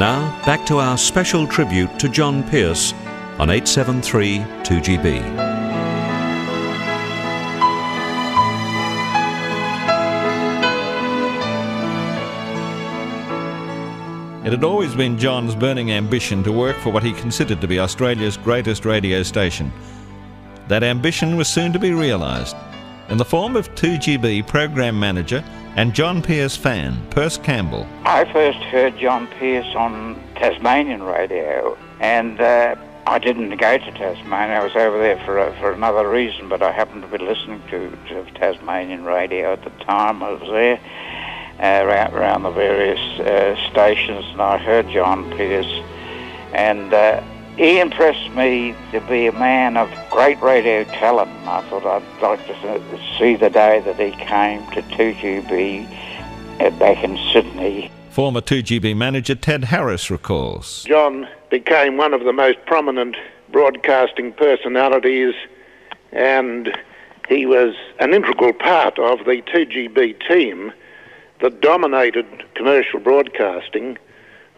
Now, back to our special tribute to John Pearce on 873 2GB. It had always been John's burning ambition to work for what he considered to be Australia's greatest radio station. That ambition was soon to be realised in the form of 2GB program manager and John Pearce fan, Perce Campbell. I first heard John Pearce on Tasmanian radio, and uh, I didn't go to Tasmania. I was over there for a, for another reason, but I happened to be listening to, to Tasmanian radio at the time I was there uh, around, around the various uh, stations, and I heard John Pearce, and uh, he impressed me to be a man of great radio talent. I thought I'd like to see the day that he came to 2GB uh, back in Sydney. Former 2GB manager Ted Harris recalls. John became one of the most prominent broadcasting personalities, and he was an integral part of the 2GB team that dominated commercial broadcasting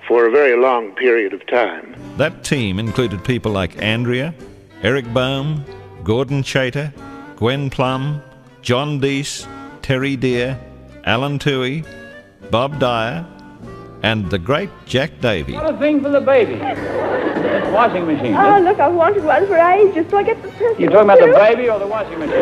for a very long period of time. That team included people like Andrea, Eric Baume, Gordon Chater, Gwen Plumb, John Dease, Terry Dear, Alan Toohey, Bob Dyer, and the great Jack Davey. What a thing for the baby. washing machine. Oh, look, I've wanted one for ages. Do I get the present? You talking about the baby or the washing machine?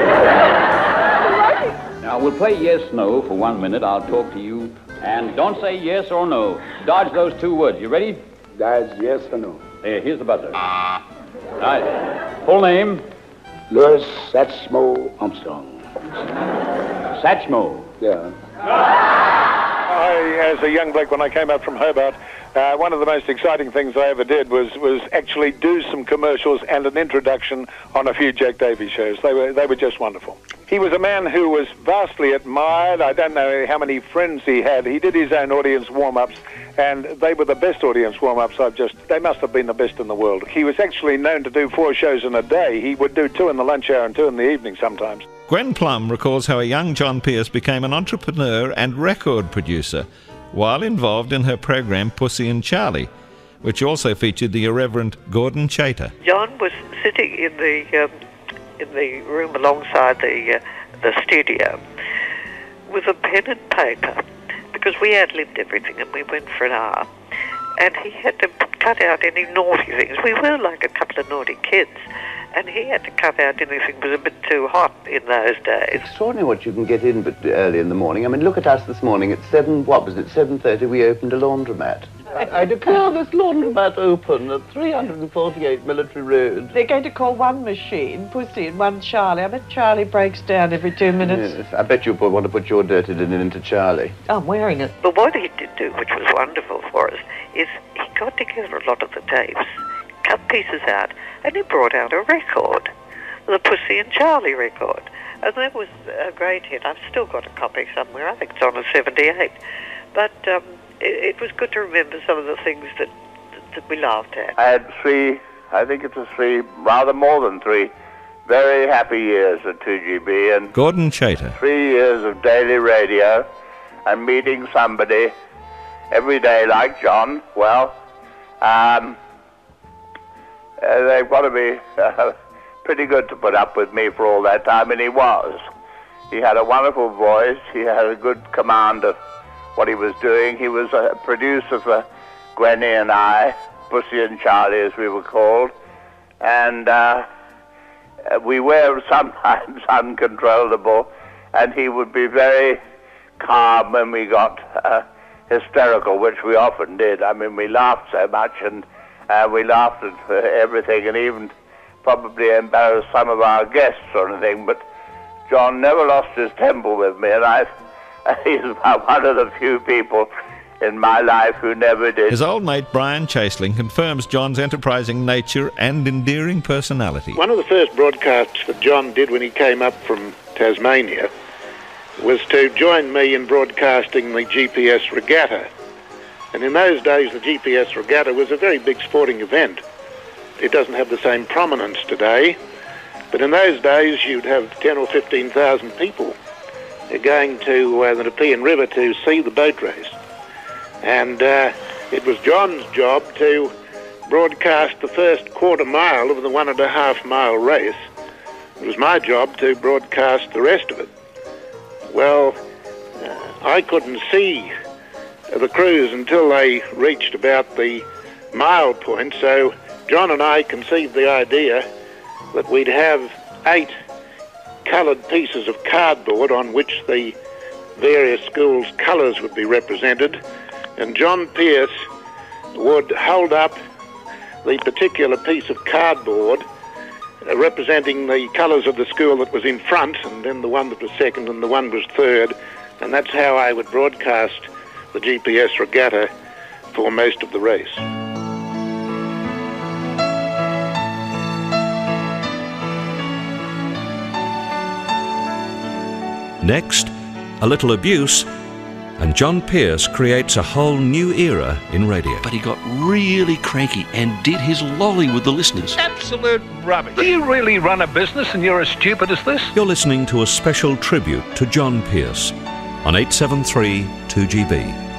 Now, we'll play yes, no for one minute. I'll talk to you. And don't say yes or no. Dodge those two words. You ready? That's yes or no. Here, here's the buzzer. Right. Full name? Louis Satchmo Armstrong. Satchmo. Yeah. I, as a young bloke, when I came out from Hobart, uh, one of the most exciting things I ever did was was actually do some commercials and an introduction on a few Jack Davey's shows. They were they were just wonderful. He was a man who was vastly admired. I don't know how many friends he had. He did his own audience warm-ups, and they were the best audience warm-ups I've just. They must have been the best in the world. He was actually known to do four shows in a day. He would do two in the lunch hour and two in the evening sometimes. Gwen Plumb recalls how a young John Pearce became an entrepreneur and record producer while involved in her program Pussy and Charlie, which also featured the irreverent Gordon Chater. John was sitting in the um, in the room alongside the uh, the studio with a pen and paper because we had lived everything and we went for an hour. And he had to cut out any naughty things. We were like a couple of naughty kids and he had to cut out anything that was a bit too hot in those days. Extraordinary what you can get in but uh, early in the morning. I mean, look at us this morning at seven. What was it? Seven thirty. We opened a laundromat. I, I declare this laundromat open at 348 Military Road. They're going to call one machine Pussy and one Charlie. I bet Charlie breaks down every two minutes. Yes, I bet you want to put your dirty linen into Charlie. I'm wearing it. But what he did do, which was wonderful for us, is he got together a lot of the tapes, cut pieces out, and he brought out a record, the Pussy and Charlie record. And that was a great hit. I've still got a copy somewhere. I think it's on a 78. But um, it, it, was good to remember some of the things that, that, that we laughed at. I had three, I think it was three, rather more than three, very happy years at 2GB. And Gordon Chater. Three years of daily radio and meeting somebody every day like John. Well, um, uh, they've got to be uh, pretty good to put up with me for all that time, and he was. He had a wonderful voice. He had a good command of what he was doing. He was a producer for Gwenny and I, Pussy and Charlie, as we were called, and uh, we were sometimes uncontrollable, and he would be very calm when we got uh, hysterical, which we often did. I mean, we laughed so much and uh, we laughed at uh, everything and even probably embarrassed some of our guests or anything, but John never lost his temper with me, and I, he's one of the few people in my life who never did. His old mate Brian Chaseling confirms John's enterprising nature and endearing personality. One of the first broadcasts that John did when he came up from Tasmania was to join me in broadcasting the GPS regatta. And in those days, the GPS regatta was a very big sporting event. It doesn't have the same prominence today, but in those days, you'd have 10 or 15,000 people going to uh, the Nepean River to see the boat race. And uh, it was John's job to broadcast the first quarter mile of the one and a half mile race. It was my job to broadcast the rest of it. Well, uh, I couldn't see the crews until they reached about the mile point, so John and I conceived the idea that we'd have eight coloured pieces of cardboard on which the various schools' colours would be represented, and John Pearce would hold up the particular piece of cardboard uh, representing the colours of the school that was in front, and then the one that was second, and the one that was third, and that's how I would broadcast the GPS regatta for most of the race. Next, a little abuse, and John Pearce creates a whole new era in radio. But he got really cranky and did his lolly with the listeners. Absolute rubbish. Do you really run a business and you're as stupid as this? You're listening to a special tribute to John Pearce on 873 2GB.